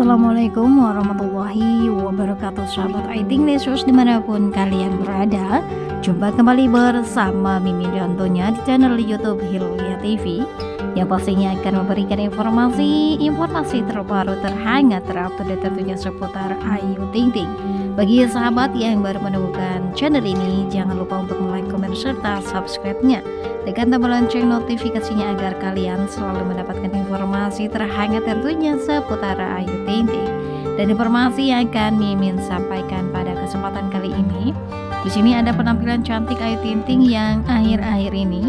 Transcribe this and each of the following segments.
Assalamualaikum warahmatullahi wabarakatuh Sahabat Aiting Lesus di mana pun kalian berada. Jumpa kembali bersama Mimin dan Tonya di channel Youtube Hilya TV Yang pastinya akan memberikan informasi-informasi terbaru terhangat terupdate tentunya seputar Ayu Ting Ting. Bagi sahabat yang baru menemukan channel ini Jangan lupa untuk like, komen, serta subscribe-nya Tekan tombol lonceng notifikasinya agar kalian selalu mendapatkan informasi terhangat tentunya seputar Ayu Ting Ting. Dan informasi yang akan Mimin sampaikan pada kesempatan kali ini di sini ada penampilan cantik Ayu Ting Ting yang akhir-akhir ini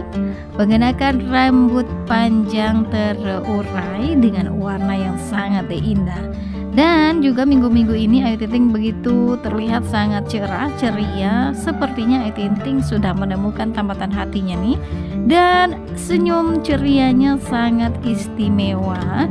mengenakan rambut panjang terurai dengan warna yang sangat indah. Dan juga minggu-minggu ini Ayu Ting begitu terlihat sangat cerah, ceria. Sepertinya Ayu Ting sudah menemukan tambatan hatinya nih. Dan senyum cerianya sangat istimewa,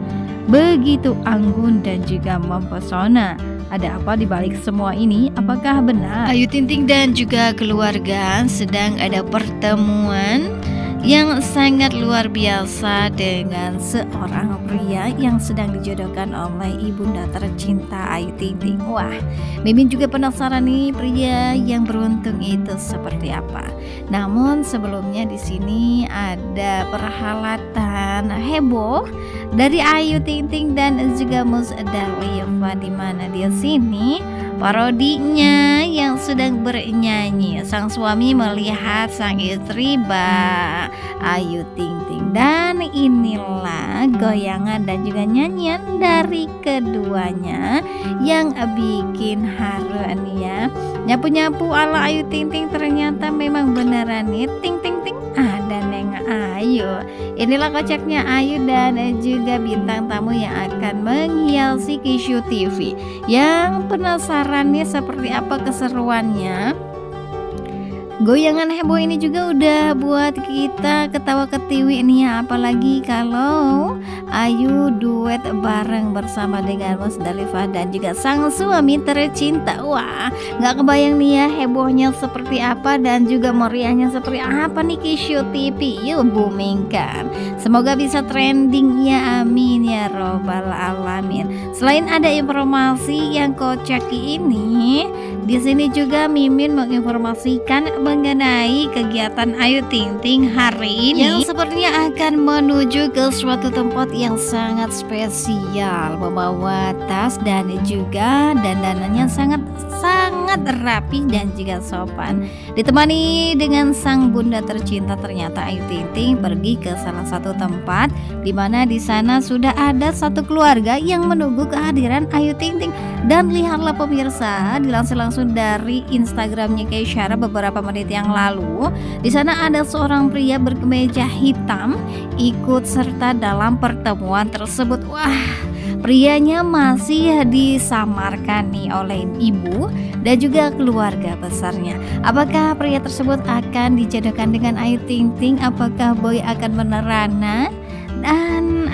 begitu anggun dan juga mempesona. Ada apa di balik semua ini? Apakah benar Ayu Ting dan juga keluarga sedang ada pertemuan yang sangat luar biasa dengan seorang pria yang sedang dijodohkan oleh ibunda tercinta Ayu Ting Ting. Wah, Mimin juga penasaran nih pria yang beruntung itu seperti apa. Namun sebelumnya di sini ada perhalatan heboh dari Ayu Ting Ting dan juga Mus Daliva di mana di sini parodinya yang sedang bernyanyi. Sang suami melihat sang istri Mbak Ayu Ting Ting. Dan inilah goyangan dan juga nyanyian dari keduanya yang bikin haru ya. Nyapu-nyapu ala Ayu Ting Ting ternyata memang beneran nih. Ting Ayu. Inilah kocaknya Ayu dan juga bintang tamu yang akan menghiasi Kishu TV yang penasaran nih seperti apa keseruannya Goyangan heboh ini juga udah buat kita ketawa ketiwi nih ya. Apalagi kalau Ayu duet bareng bersama dengan Mas Dalifah dan juga sang suami tercinta. Wah gak kebayang nih ya hebohnya seperti apa dan juga meriahnya seperti apa nih Kishu TV Yuk booming kan Semoga bisa trending ya amin ya robbal alamin. Selain ada informasi yang kocak ini di sini juga Mimin menginformasikan mengenai kegiatan Ayu Ting Ting hari ini. Yang sepertinya akan menuju ke suatu tempat yang sangat spesial. Membawa tas dan juga dandanannya sangat sangat rapi dan juga sopan. Ditemani dengan sang bunda tercinta ternyata Ayu Ting Ting pergi ke salah satu tempat di mana di sana sudah ada satu keluarga yang menunggu kehadiran Ayu Ting Ting dan lihatlah pemirsa dilansir langsung dari Instagramnya Keishara beberapa menit yang lalu di sana ada seorang pria berkemeja hitam ikut serta dalam pertemuan tersebut. Wah prianya masih disamarkan nih oleh ibu dan juga keluarga besarnya. Apakah pria tersebut akan dijodohkan dengan Ayu Ting Ting? Apakah boy akan menerana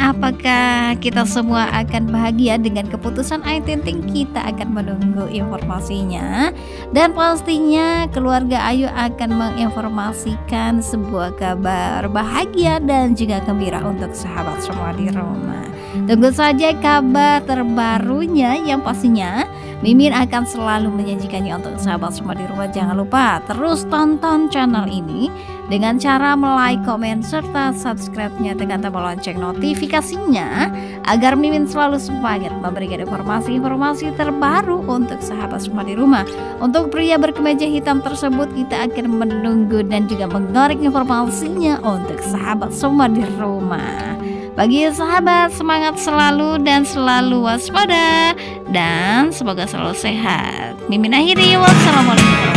apakah kita semua akan bahagia dengan keputusan Ayu Ting? Kita akan menunggu informasinya. Dan pastinya keluarga Ayu akan menginformasikan sebuah kabar bahagia dan juga gembira untuk sahabat semua di rumah. Tunggu saja kabar terbarunya yang pastinya Mimin akan selalu menyajikannya untuk sahabat semua di rumah. Jangan lupa terus tonton channel ini dengan cara like, komen, serta subscribe-nya tekan tombol lonceng notifikasinya agar Mimin selalu semangat memberikan informasi-informasi terbaru untuk sahabat semua di rumah. Untuk pria berkemeja hitam tersebut kita akan menunggu dan juga mengorek informasinya untuk sahabat semua di rumah. Bagi sahabat semangat selalu dan selalu waspada dan semoga selalu sehat. Mimin akhiri wassalamualaikum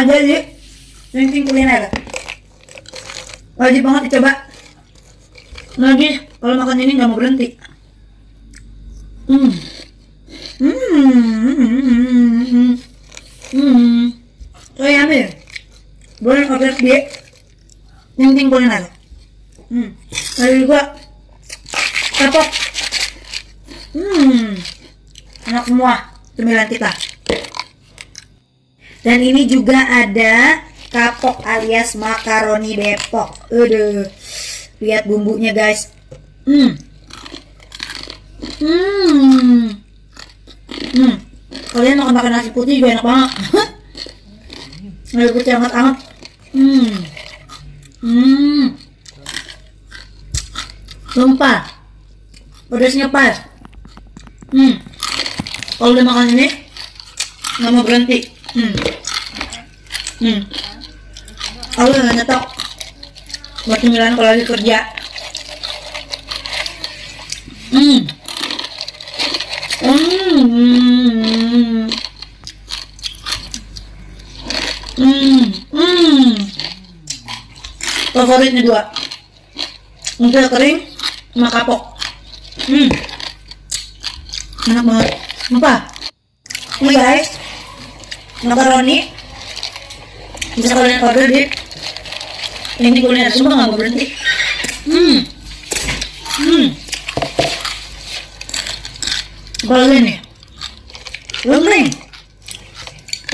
aja sih. Ranking kuliner. Wajib banget dicoba. Lagi kalau makan ini nggak mau berhenti. Hmm. Hmm. Hmm. So yummy. Boleh order di Ranking kuliner. Hmm. Ada juga kapok. Hmm. Enak semua cemilan kita. Dan ini juga ada kapok alias makaroni Depok. Aduh. Lihat bumbunya, guys. Hmm. Hmm. Hmm. Kalian makan makan nasi putih juga enak banget. Nasi putih hangat-hangat. Hmm. Hmm. Sumpah. Pedasnya pas. Hmm. Kalau udah makan ini, nggak mau berhenti. Hmm. Hmm. Aku udah nyetok buat cemilan kalau lagi kerja. Hmm. Hmm. Hmm. Hmm. Favoritnya dua. Untuk kering sama kapok. Hmm. Enak banget. Apa? Ini guys, makaroni bisa kalian order di ini kuliner semua nggak berhenti. Hmm. Hmm. Apa lagi nih? Lumping.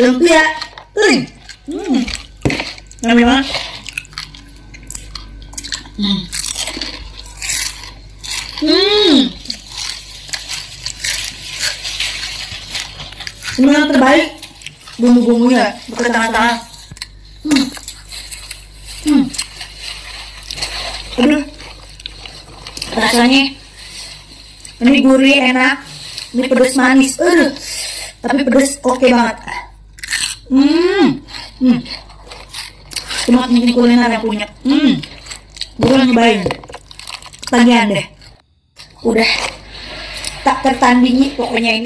Lumpia kering. Hmm. Yummy banget. Hmm. Hmm. Semua terbaik bumbu-bumbunya bertengah-tengah. Hmm. Hmm. Aduh. Rasanya ini gurih enak. Ini pedas manis. Aduh. Tapi pedas oke banget. Hmm. Hmm. Cuma ini kuliner yang punya. Hmm. Gue nyobain. Ketagihan deh. Udah tak tertandingi pokoknya ini.